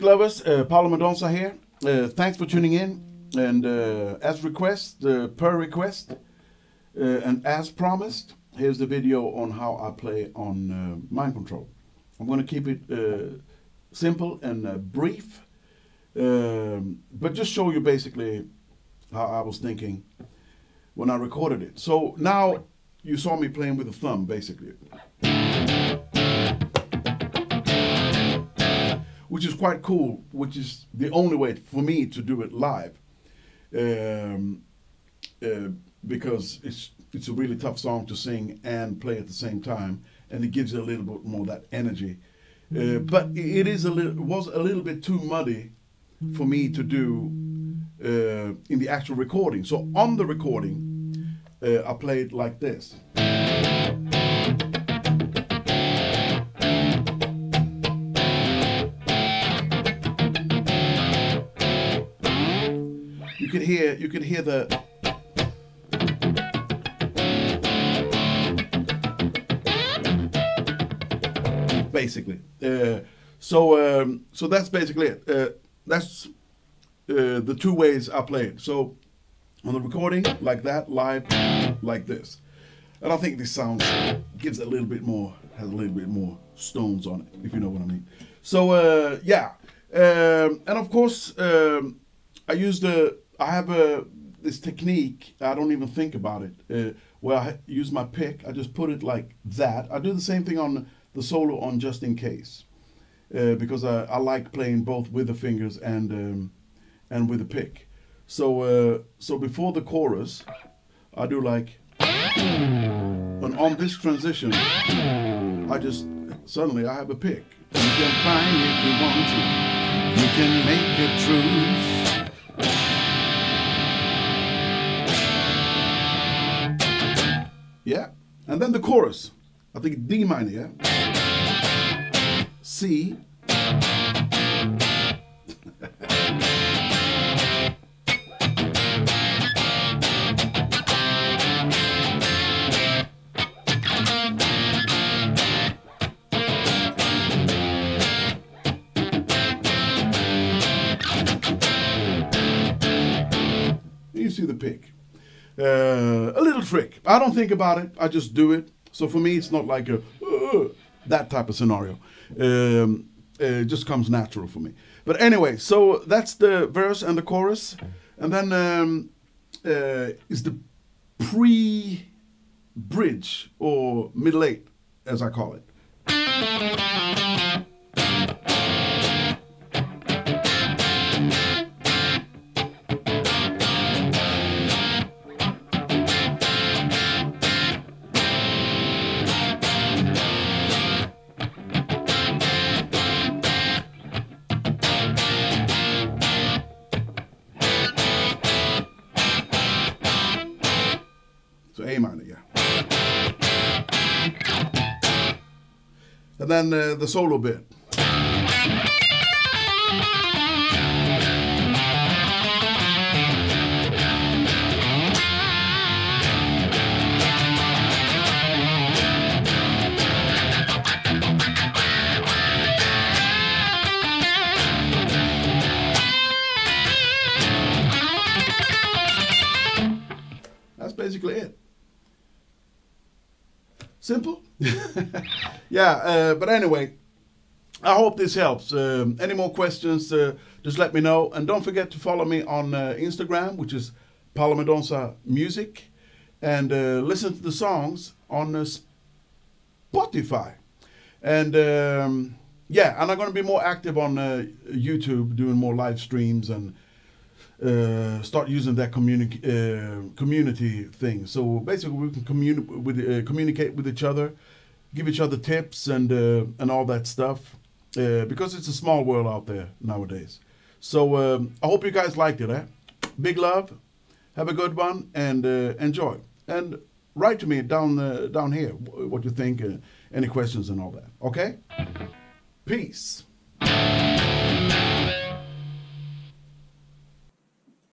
lovers, uh, Paulo Mendonça here. Uh, thanks for tuning in. And uh, as request, uh, per request, uh, and as promised, here's the video on how I play on uh, Mind Control. I'm going to keep it simple and brief, um, but just show you basically how I was thinking when I recorded it. So now you saw me playing with the thumb, basically. Which is quite cool, which is the only way for me to do it live. Um, uh, because it's it's a really tough song to sing and play at the same time, and it gives you a little bit more that energy. Uh, but it is a little was a little bit too muddy for me to do uh, in the actual recording. So on the recording, uh, I played like this. Could hear you could hear the basically. Uh, so um, so that's basically it. Uh, that's uh, the two ways I play it. So on the recording, like that, live, like this. And I think this sounds gives a little bit more, has a little bit more stones on it, if you know what I mean. So uh, yeah, um, and of course um, I use the I have a this technique. I don't even think about it. Uh, where I use my pick, I just put it like that. I do the same thing on the solo on just in case, uh, because I, I like playing both with the fingers and um, and with the pick. So uh, so before the chorus, I do like, and on this transition, I just suddenly I have a pick. You can find if you want to. You can make a truce. Yeah, and then the chorus. I think D minor, yeah. C. You see the pick. Uh, a little trick. I don't think about it. I just do it. So for me, it's not like a uh, that type of scenario. Um, it just comes natural for me. But anyway, so that's the verse and the chorus, and then um, uh, is the pre-bridge or middle eight, as I call it. And then uh, the solo bit. That's basically it. Simple? yeah, uh, but anyway, I hope this helps. Um, any more questions, uh, just let me know. And don't forget to follow me on uh, Instagram, which is Paulo Mendonça Music, and uh, listen to the songs on uh, Spotify. And um, yeah, and I'm going to be more active on uh, YouTube, doing more live streams and uh, start using that communi- uh, community thing. So basically, we can communi- with, uh, communicate with each other, give each other tips and uh, and all that stuff, uh, because it's a small world out there nowadays. So um, I hope you guys liked it. Eh? Big love, have a good one, and enjoy. And write to me down down here what you think, any questions and all that. Okay. Peace.